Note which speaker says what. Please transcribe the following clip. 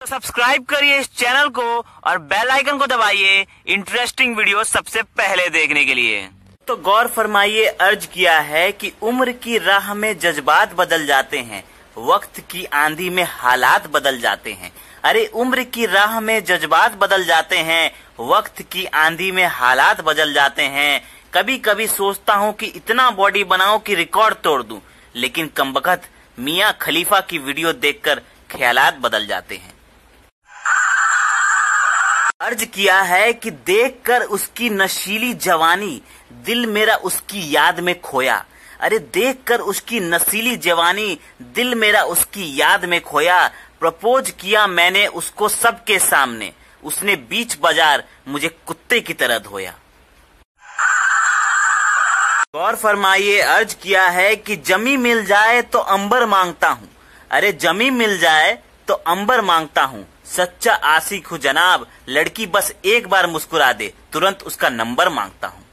Speaker 1: तो सब्सक्राइब करिए इस चैनल को और बेल आइकन को दबाइए इंटरेस्टिंग वीडियो सबसे पहले देखने के लिए। तो गौर फरमाइए, अर्ज़ किया है कि उम्र की राह में जज्बात बदल जाते हैं, वक्त की आंधी में हालात बदल जाते हैं। अरे, उम्र की राह में जज्बात बदल जाते हैं, वक्त की आंधी में हालात बदल जाते हैं। कभी कभी सोचता हूँ कि इतना बॉडी बनाऊँ कि रिकॉर्ड तोड़ दूँ, लेकिन कमबख्त मियाँ खलीफा की वीडियो देखकर ख्यालात बदल जाते हैं। अर्ज़ किया है कि देखकर उसकी नशीली जवानी दिल मेरा उसकी याद में खोया। अरे, देखकर उसकी नशीली जवानी दिल मेरा उसकी याद में खोया। प्रपोज किया मैंने उसको सबके सामने। उसने बीच बाज़ार मुझे कुत्ते की तरह धोया। गौर फरमाइए, अर्ज़ किया है कि जमी मिल जाए तो अंबर माँगता हूँ। अरे, जमी मिल जाए तो अंबर माँगता हूँ, सच्चा आशिक हूँ जनाब, लड़की बस एक बार मुस्कुरा दे, तुरंत उसका नंबर माँगता हूँ।